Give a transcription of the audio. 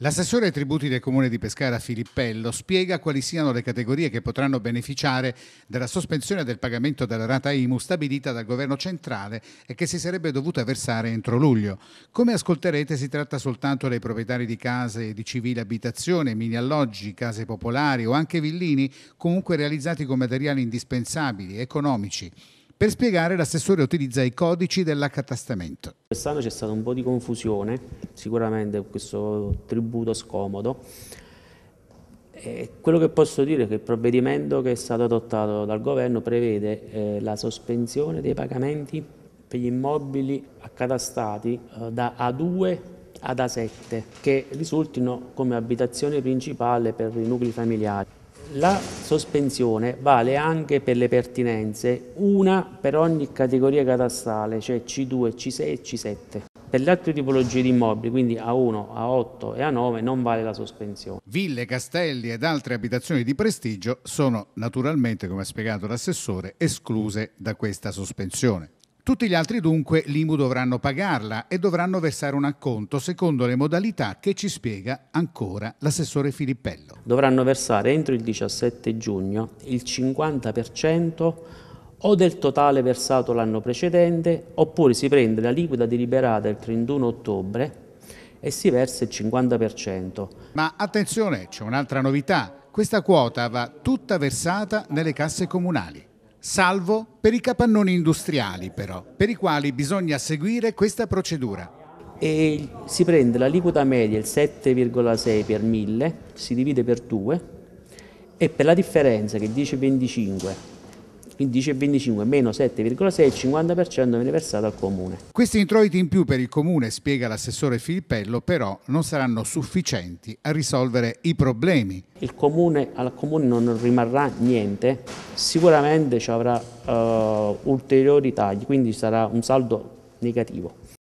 L'assessore ai tributi del comune di Pescara Filippello spiega quali siano le categorie che potranno beneficiare della sospensione del pagamento della rata IMU stabilita dal governo centrale e che si sarebbe dovuta versare entro luglio. Come ascolterete si tratta soltanto dei proprietari di case di civile abitazione, mini alloggi, case popolari o anche villini comunque realizzati con materiali indispensabili, economici. Per spiegare l'assessore utilizza i codici dell'accatastamento. Quest'anno c'è stata un po' di confusione, sicuramente questo tributo scomodo. E quello che posso dire è che il provvedimento che è stato adottato dal governo prevede eh, la sospensione dei pagamenti per gli immobili accatastati eh, da A2 ad A7 che risultino come abitazione principale per i nuclei familiari. La sospensione vale anche per le pertinenze, una per ogni categoria catastale, cioè C2, C6 e C7. Per le altre tipologie di immobili, quindi A1, A8 e A9, non vale la sospensione. Ville, castelli ed altre abitazioni di prestigio sono naturalmente, come ha spiegato l'assessore, escluse da questa sospensione. Tutti gli altri dunque l'IMU dovranno pagarla e dovranno versare un acconto secondo le modalità che ci spiega ancora l'assessore Filippello. Dovranno versare entro il 17 giugno il 50% o del totale versato l'anno precedente oppure si prende la liquida deliberata il 31 ottobre e si versa il 50%. Ma attenzione, c'è un'altra novità. Questa quota va tutta versata nelle casse comunali salvo per i capannoni industriali però, per i quali bisogna seguire questa procedura. E si prende l'aliquota media, il 7,6 per 1000, si divide per 2 e per la differenza che dice 25 quindi 10,25 meno 7,6, il 50% viene versato al comune. Questi introiti in più per il comune, spiega l'assessore Filippello, però non saranno sufficienti a risolvere i problemi. Il comune, al comune non rimarrà niente, sicuramente ci avrà uh, ulteriori tagli, quindi sarà un saldo negativo.